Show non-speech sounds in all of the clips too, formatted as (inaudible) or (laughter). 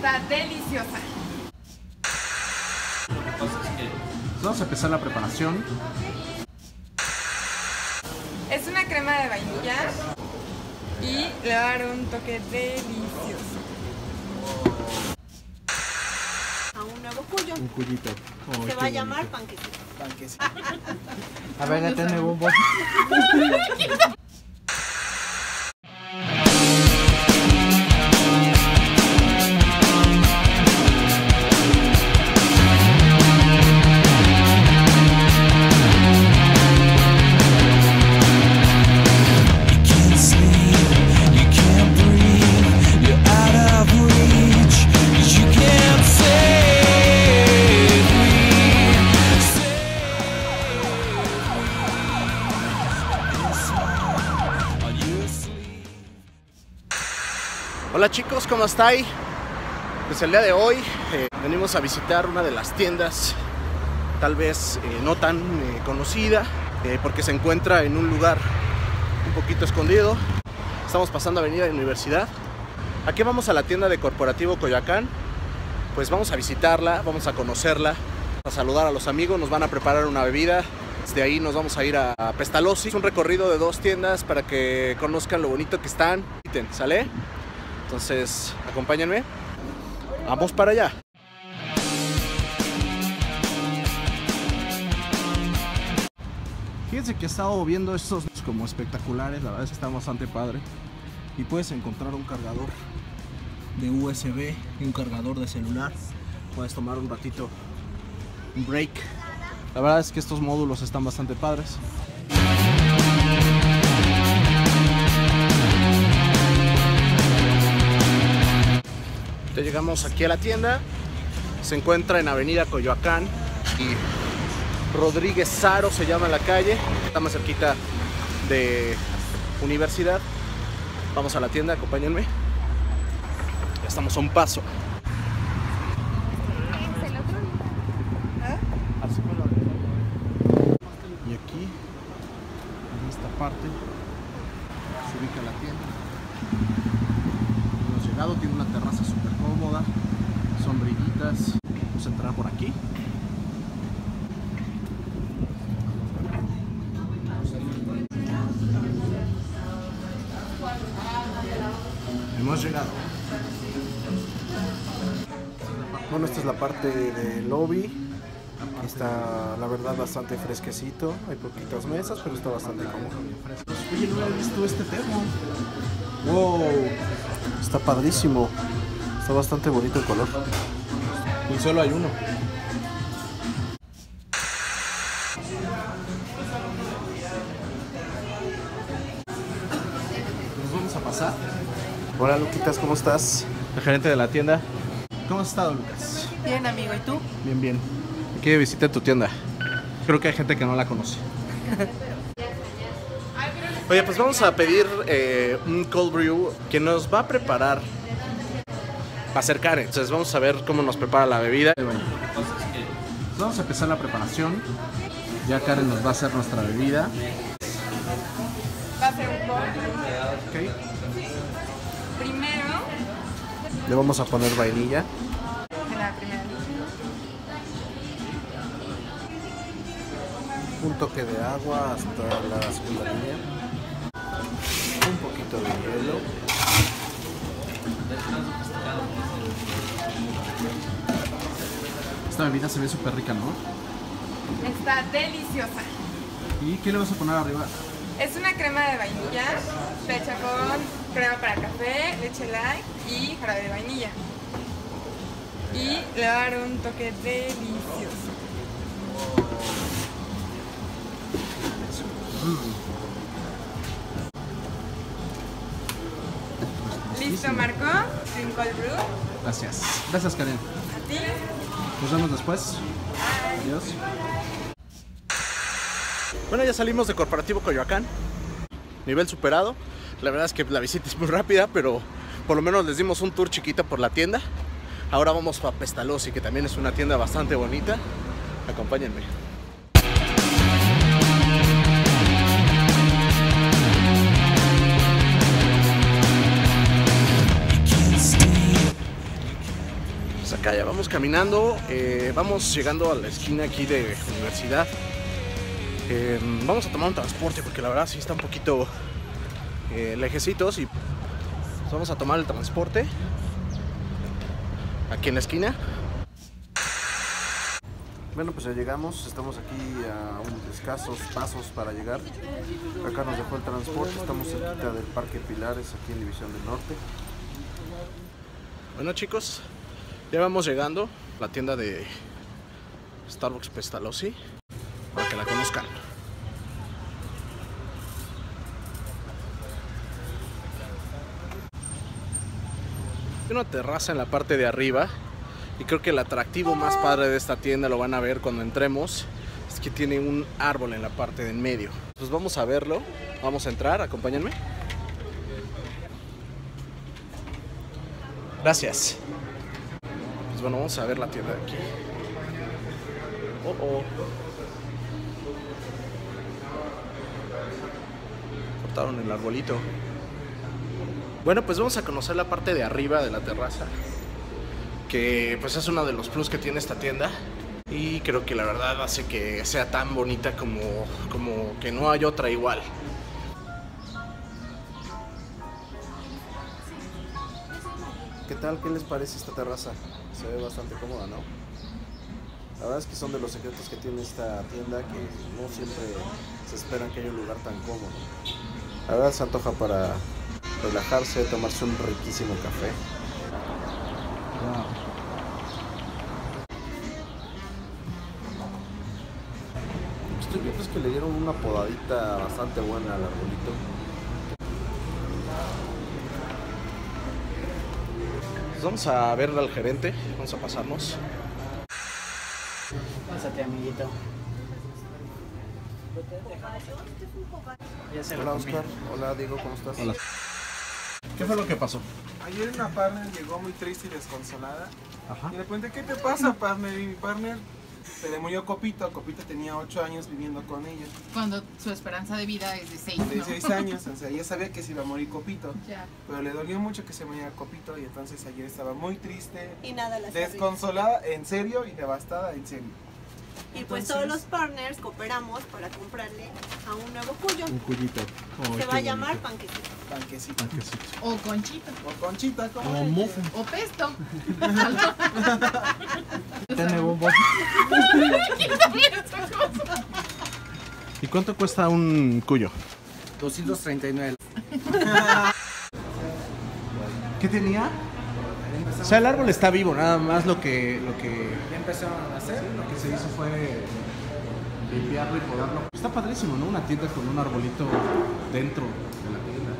Está deliciosa. Vamos a empezar la preparación. Es una crema de vainilla y le va a dar un toque delicioso. a un nuevo cuyo. Un cuyito. Oh, Se qué va a llamar bonito. panquecito. (laughs) A ver, ya tiene bombo. (laughs) ¿cómo estáis? Pues el día de hoy eh, venimos a visitar una de las tiendas tal vez eh, no tan eh, conocida eh, porque se encuentra en un lugar un poquito escondido. Estamos pasando Avenida de Universidad. Aquí vamos a la tienda de Corporativo Coyoacán. Pues vamos a visitarla, vamos a conocerla, a saludar a los amigos, nos van a preparar una bebida. Desde ahí nos vamos a ir a Pestalozzi. Es un recorrido de dos tiendas para que conozcan lo bonito que están. ¿Sale? Entonces, acompáñenme. Vamos para allá. Fíjense que he estado viendo estos como espectaculares, la verdad es que están bastante padre. Y puedes encontrar un cargador de USB y un cargador de celular. Puedes tomar un ratito un break. La verdad es que estos módulos están bastante padres. Llegamos aquí a la tienda. Se encuentra en Avenida Coyoacán y Rodríguez Saro se llama la calle. Está más cerquita de Universidad. Vamos a la tienda, acompáñenme. Ya estamos a un paso. Y aquí, en esta parte, se ubica la tienda. Tiene una terraza súper cómoda, sombrillitas. Vamos a entrar por aquí. Hemos llegado. Bueno, esta es la parte del lobby. Está, la verdad, bastante fresquecito. Hay poquitas mesas, pero está bastante cómodo. Oye, no había visto este termo. Wow, está padrísimo. Está bastante bonito el color. Y solo hay uno. Nos vamos a pasar. Hola, Luquitas, ¿cómo estás? El gerente de la tienda. ¿Cómo has estado, Lucas? Bien, amigo, ¿y tú? Bien, bien. Aquí de visita tu tienda. Creo que hay gente que no la conoce. (laughs) Oye, pues vamos a pedir eh, un cold brew que nos va a preparar. Va a ser Karen. Entonces vamos a ver cómo nos prepara la bebida. Pues vamos a empezar la preparación. Ya Karen nos va a hacer nuestra bebida. Va a ser un cold brew. Primero, Le vamos a poner vainilla. en la primera. Un toque de agua hasta la segunda línea. Poquito de hielo. Esta bebida se ve súper rica, ¿no? Está deliciosa. ¿Y qué le vas a poner arriba? Es una crema de vainilla, hecha con crema para café, leche light y jarabe de vainilla. Y le va a dar un toque delicioso. ¿Listo, Marco? Un cold brew. Gracias. Gracias, Karen. A ti. Nos vemos después. Adiós. Bueno, ya salimos de Corporativo Coyoacán. Nivel superado. La verdad es que la visita es muy rápida, pero por lo menos les dimos un tour chiquito por la tienda. Ahora vamos para Pestalozzi, que también es una tienda bastante bonita. Acompáñenme. Pues acá ya vamos caminando, eh, vamos llegando a la esquina aquí de universidad. Eh, vamos a tomar un transporte porque la verdad sí está un poquito eh, lejecitos y pues vamos a tomar el transporte aquí en la esquina. Bueno, pues ya llegamos, estamos aquí a unos escasos pasos para llegar. Acá nos dejó el transporte, estamos cerquita del Parque Pilares, aquí en División del Norte. Bueno chicos, ya vamos llegando la tienda de Starbucks Pestalozzi para que la conozcan. Hay una terraza en la parte de arriba y creo que el atractivo más padre de esta tienda lo van a ver cuando entremos es que tiene un árbol en la parte de en medio. Pues vamos a verlo, vamos a entrar, acompáñenme. Gracias. Pues bueno, vamos a ver la tienda de aquí. Oh, oh. Cortaron el arbolito. Bueno, pues vamos a conocer la parte de arriba de la terraza. Que pues es uno de los plus que tiene esta tienda. Y creo que la verdad hace que sea tan bonita como, como que no hay otra igual. ¿Qué tal? ¿Qué les parece esta terraza? Se ve bastante cómoda, ¿no? La verdad es que son de los secretos que tiene esta tienda que no siempre se esperan que haya un lugar tan cómodo. La verdad se antoja para relajarse, tomarse un riquísimo café. Estoy viendo es que le dieron una podadita bastante buena al arbolito. Pues vamos a ver al gerente, vamos a pasarnos. Pásate, amiguito. Ya se Hola. Oscar, hola Diego, ¿cómo estás? Hola. ¿Qué fue lo que pasó? Ayer una partner llegó muy triste y desconsolada. Y le pregunté, ¿qué te pasa, partner? Y mi partner se le murió Copito. Copito tenía 8 años viviendo con ella. Cuando su esperanza de vida es de 6, De ¿no? 6 años, o sea, ella sabía que se iba a morir Copito. Ya. Pero le dolió mucho que se muriera Copito y entonces ayer estaba muy triste, Y nada la desconsolada, en serio, y devastada, en serio. Y pues Entonces- todos los partners cooperamos para comprarle a un nuevo cuyo. Un cuyito. Se va a llamar panquecito. Panquecito. O conchita. O conchita, como Como muffin. O pesto. (laughs) ¿Y cuánto cuesta un cuyo? 239. ¿Qué tenía? O sea, el árbol está vivo, nada más lo que, lo que, Ya empezaron a hacer. lo que se hizo fue limpiarlo y podarlo. Está padrísimo, ¿no? Una tienda con un arbolito dentro de la tienda.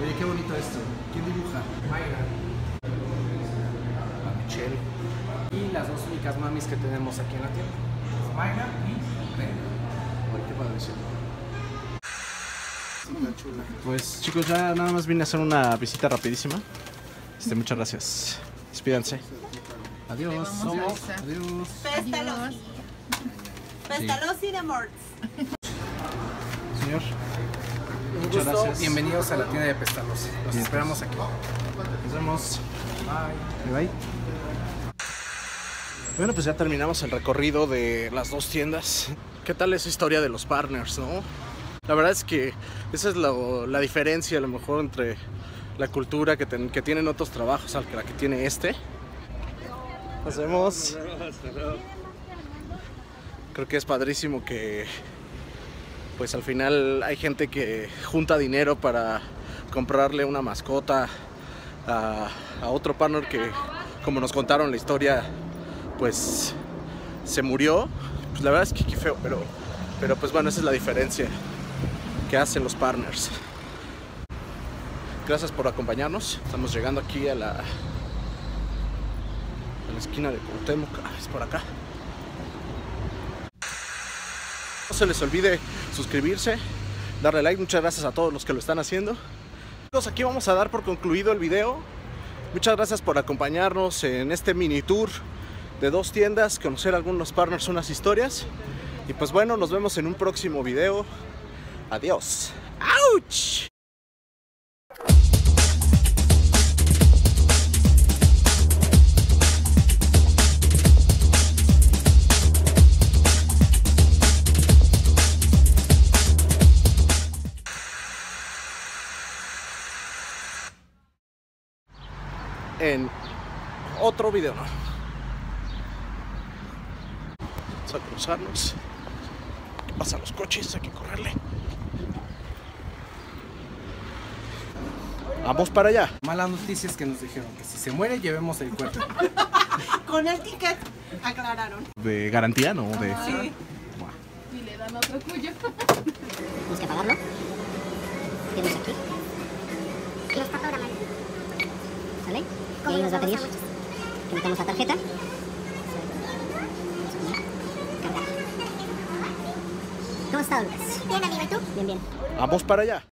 Oye, qué bonito esto. ¿Quién dibuja? Mayra. La Michelle. Y las dos únicas mamis que tenemos aquí en la tienda. Mayra y Ren. Oye, qué padrísimo. Una chula. Pues chicos, ya nada más vine a hacer una visita rapidísima. Este, muchas gracias. Despídanse. Adiós. Le vamos a avisar. Adiós. Pestalozzi. Pestalozzi de Morts. Señor. Un Muchas gusto. gracias. Bienvenidos a la tienda de Pestalos. Los Bien. esperamos aquí. Nos vemos. Bye. Bye bye. Bueno, pues ya terminamos el recorrido de las dos tiendas. ¿Qué tal esa historia de los partners, no? La verdad es que esa es la diferencia a lo mejor entre la cultura que, ten- que tienen otros trabajos al que la que tiene este. Nos vemos. Creo que es padrísimo que pues al final hay gente que junta dinero para comprarle una mascota a, otro partner que, como nos contaron la historia, pues se murió. Pues la verdad es que qué feo, pero, pero pues bueno, esa es la diferencia que hacen los partners. Gracias por acompañarnos. Estamos llegando aquí a la, a la esquina de Cuauhtémoc. Ah, es por acá. No se les olvide suscribirse, darle like. Muchas gracias a todos los que lo están haciendo. Chicos, aquí vamos a dar por concluido el video. Muchas gracias por acompañarnos en este mini tour de dos tiendas, conocer algunos partners, unas historias. Y pues bueno, nos vemos en un próximo video. Adiós. ¡Auch! Otro video, ¿no? Vamos a cruzarnos. Pasan los coches, hay que correrle. Vamos para allá. Mala noticia es que nos dijeron que si se muere llevemos el cuerpo. (laughs) Con el ticket aclararon. ¿De garantía, no? De... Sí. Y le dan otro cuyo. (laughs) Tienes que apagarlo. Tienes aquí. Lo está programando. ¿Sale? Y ahí las nos gusta baterías. mucho. Que metamos la tarjeta. Cargar. ¿Cómo está, Lucas? Bien, amigo, ¿y tú? Bien, bien. Vamos para allá.